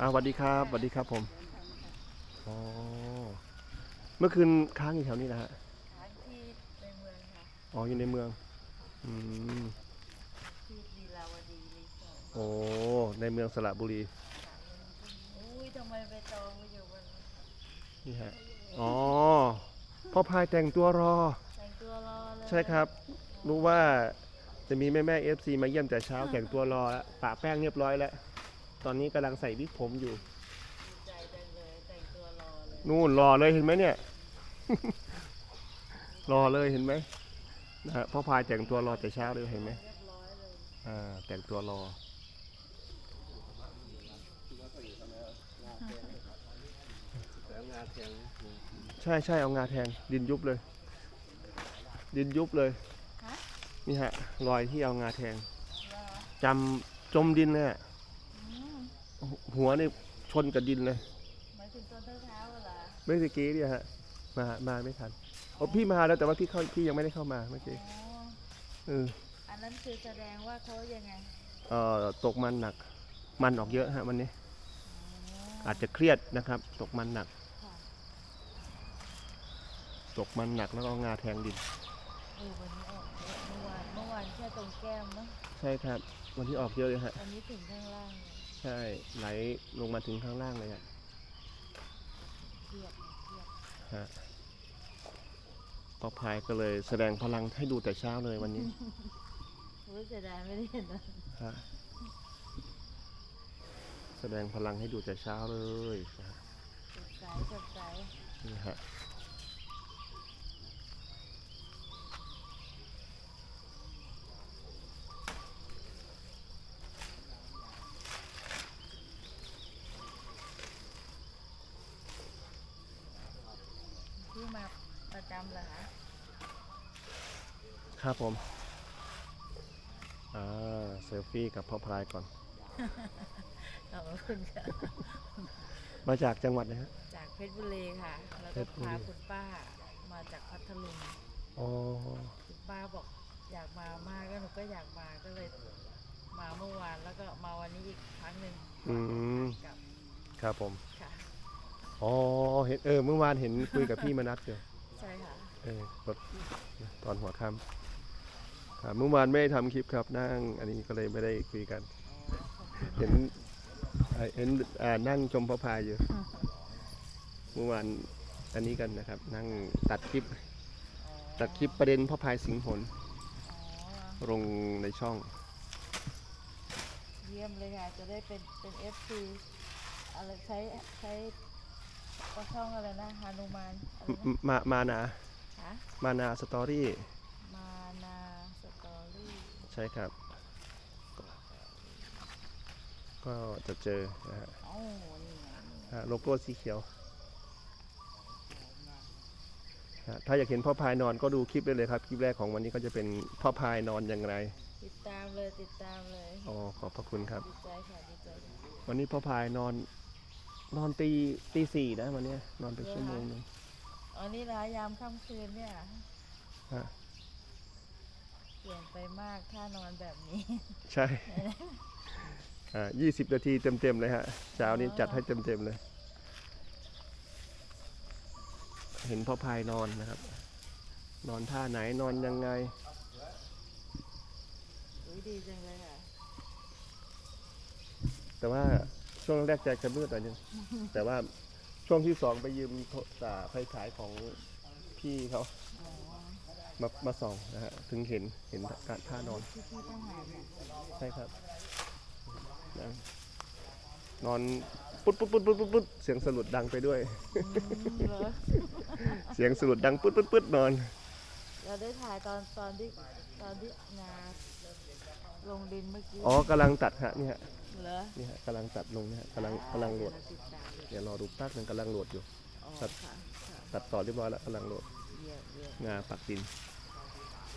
อ่าสวัสดีครับสวัสดีครับผมอ๋อเมื่อคืนค้างอยู่แถวนี้นะฮะค้างที่ในเมืองค่ะอ๋ออยู่ในเมืองอืมที่ลีลาวดีรีสอร์ทโอ้ในเมืองสระบุรีอุ้ยทำไมใบตองไปอยู่บนนี่ฮะอ๋อพ่อพลายแต่งตัวรอแต่งตัวรอเลยใช่ครับ รู้ว่า จะมีแม่แม่ FC มาเยี่ยมแต่เช้าแต่งตัวรอแล้วปะแป้งเรียบร้อยแล้ว ตอนนี้กำลังใส่วิกผมอยู่ดีใจจังเลยแต่งตัวรอเลยนู่นรอเลยเห็นไหมเนี่ย รอเลยเห็นไหมนะฮะพ่อพายแต่งตัวรอแต่เช้าเลยเห็นไหมเรียบร้อยเลยอ่าแต่งตัวรอ ใช่ใช่เอางาแทงดินยุบเลย ดินยุบเลยฮะ นี่ฮะ รอยที่เอางาแทงรอจำจมดินเลยอะอืมหัวนี่ชนกับดินเลยหมายถึงตอนเช้าๆเหรอเมื่อกี้เนี่ยฮะมามาไม่ทันโอ้พี่มาแล้วแต่ว่าพี่เข้าพี่ยังไม่ได้เข้ามาเมื่อกี้อ๋อเอออันนั้นคือแสดงว่าเขายังไงเอ่อตกมันหนัก มันออกเยอะฮะวันนี้อ๋ออาจจะเครียดนะครับ ตกมันหนักค่ะตกมันหนักแล้วก็งาแทงดิน ตรงแก้มเนาะใช่ครับ วันที่ออกเยอะเลยฮะ อันนี้ถึงข้างล่างเลยใช่ไหลลงมาถึงข้างล่างเลยฮะเครียดเครียดฮะก็พายก็เลยแสดงพลังให้ดูแต่เช้าเลยวันนี้โอ้ยเสียดายไม่ได้เห็นนะฮะแสดงพลังให้ดูแต่เช้าเลยนะฮะสดใสสดใส นี่ฮะ ที่มาประจำเหรอคะ ครับผม อ่า เซลฟี่กับพ่อพลายก่อน ขอบคุณค่ะ มาจากจังหวัดนะฮะ จากเพชรบุรีค่ะ แล้วเพก็ชรบุรี พาคุณป้ามาจากพัทลุง อ๋อ คุณป้าบอกอยากมามากก็หนูก็อยากมาก็เลย มาเมื่อวานแล้วก็มาวันนี้อีกครั้งหนึ่งอืมกับครับผม ค่ะ อ๋อ เห็น เออ เมื่อวานเห็นคุยกับพี่มนัดอยู่ ใช่ค่ะ เออแบบตอนหัวค่ำครับ เมื่อวานไม่ได้ทำคลิปครับนั่งอันนี้ก็เลยไม่ได้คุยกันอ๋อขอบคุณเห็นเอ่อเห็นอ่านั่งชมพระพายอยู่เมื่อวานอันนี้กันนะครับ นั่งตัดคลิปอ๋อตัดคลิปประเด็นพระพายสิงห์ผลอ๋อลงในช่อง เยี่ยมเลยค่ะ จะได้เป็นเป็นเอฟซีอะไรใช้ใช้ก็ช่องอะไรนะฮานุมานอะไรนะมามานาคะ Mana Story Mana Story ใช่ครับ ก็จะเจอนะฮะเอ้านี่ไงนี่ไงฮะโลโก้สีเขียวฮะถ้าอยากเห็นพ่อพลายนอนก็ดูคลิปได้เลยครับ คลิปแรกของวันนี้ก็จะเป็นพ่อพลายนอนอย่างไร ติดตามเลยติดตามเลยอ๋อขอบพระคุณครับดีใจค่ะดีใจค่ะวันนี้พ่อพลายนอน นอนตีตีสี่นะวันเนี้ยนอนไปชั่วโมงหนึงอ๋อนี่นะยามค่ำคืนเนี่ยฮะ เปลี่ยนไปมากถ้านอนแบบนี้ ใช่อ่ายี่สิบนาทีเต็มๆเลยฮะเช้านี้จัดให้เต็มๆเลย เห็นพ่อพายนอนนะครับ นอนท่าไหนนอนยังไงอุ้ยดีจังเลยค่ะ แต่ว่าช่วงแรกใจจะมืดหน่อยนึงแต่ว่าช่วงที่สองไปยืมโทรศัพท์ไฟฉายของพี่เขาอ๋อ มามาส่องนะฮะถึงเห็นเห็นการท่านอนพี่พี่ทหารเนี่ยใช่ครับนะนอนปุ๊ดปุ๊ดปุ๊ดปุ๊ดปุ๊ดปุ๊ดเสียงสลุดดังไปด้วยอืมเหรอเสียงสลุดดังปุ๊ดปุ๊ดปุ๊ดนอน เราได้ถ่ายตอนตอนที่ตอนที่งาลงดินเมื่อกี้อ๋อกำลังตัดฮะนี่ฮะเหรอนี่ฮะกำลังตัดลงนี่ฮะกำลังกำลังโหลดเยวเราติดตามเลยเดี๋ยวรอดูแป๊บนึงกำลังโหลดอยู่อ๋อตัดค่ะค่ะตัดต่อเรียบร้อยแล้วกำลังโหลดเยี่ยมเยี่ยมงาปักดิน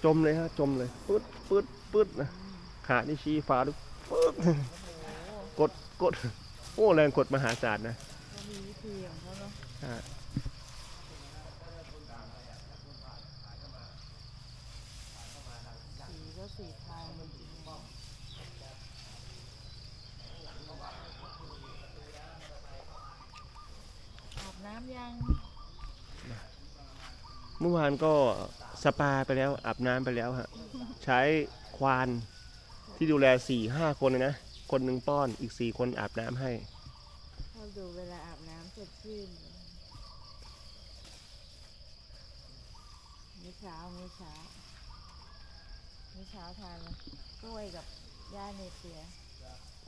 จมเลยฮะจมเลยปื๊ดปื๊ดปื๊ดนะขานี่ชี้ฟ้าดูปื๊ดกดกดโอ้แรงกดมหาศาลนะมีวิธีของเขาเนาะสีก็สีเทาอาบน้ำยัง เมื่อวานก็ สปาไปแล้วอาบน้ำไปแล้วฮะใช้ควานที่ดูแลสี่ห้าคนเลยนะ คนหนึ่งป้อนอีกสี่คนอาบน้ำให้ชอบดูเวลาอาบน้ำสดชื่นมื้อเช้ามื้อเช้ามื้อเช้าทานกล้วยกับย่าเนเปีย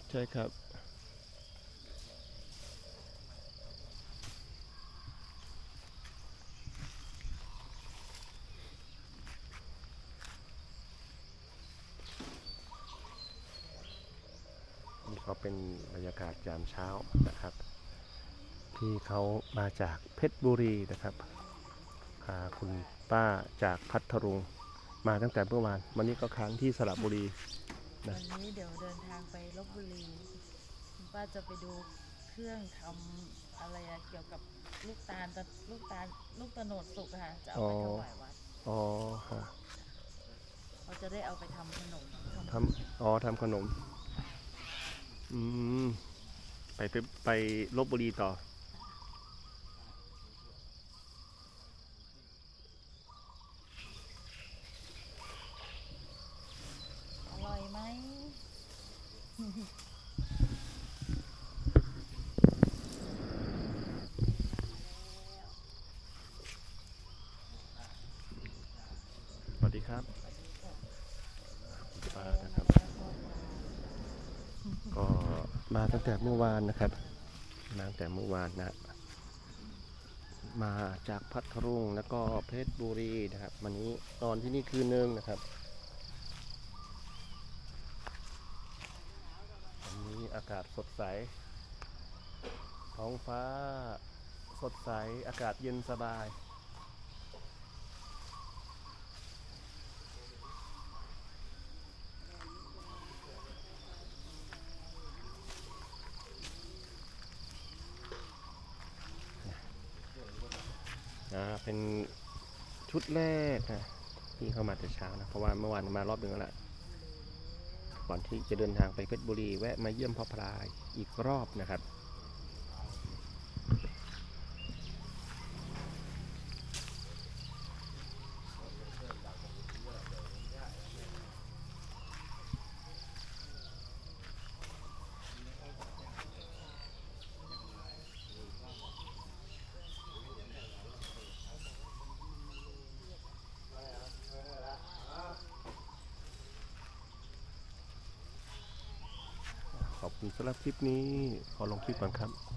ใช่ครับ เป็นบรรยากาศยามเช้านะครับ ที่เขามาจากเพชรบุรีนะครับพาคุณป้าจากพัทลุงมาตั้งแต่เมื่อวาน วันนี้ก็ค้างที่สระบุรีนะวันนี้เดี๋ยวเดินทางไปลบบุรีคุณป้าจะไปดูเครื่องทำอะไรอะเกี่ยวกับลูกตาลตะลูกตาลลูกตะโนดสุกอะค่ะจะเอาไปถวายวัดอ๋อฮะเขาจะได้เอาไปทำขนมทำทำอ๋อทำขนม อืมไปไปไปลบบุรีต่อ อร่อยไหม สวัสดีครับคุณป้านะครับ ก็มา ตั้งแต่เมื่อวานนะครับมาตั้งแต่เมื่อวานนะมาจากพัทลุงแล้วก็เพชรบุรีนะครับ วันนี้นอนที่นี่คืนนึงนะครับวันนี้อากาศสดใส ท้องฟ้าสดใสอากาศเย็นสบาย นะเป็นชุดแรกนะที่เข้ามาแต่เช้านะ เพราะว่าเมื่อวานมารอบหนึ่งแล้วก่อนที่จะเดินทางไปเพชรบุรี แวะมาเยี่ยมพ่อพลายอีกรอบนะครับ สำหรับคลิปนี้ขอลงคลิปก่อนครับ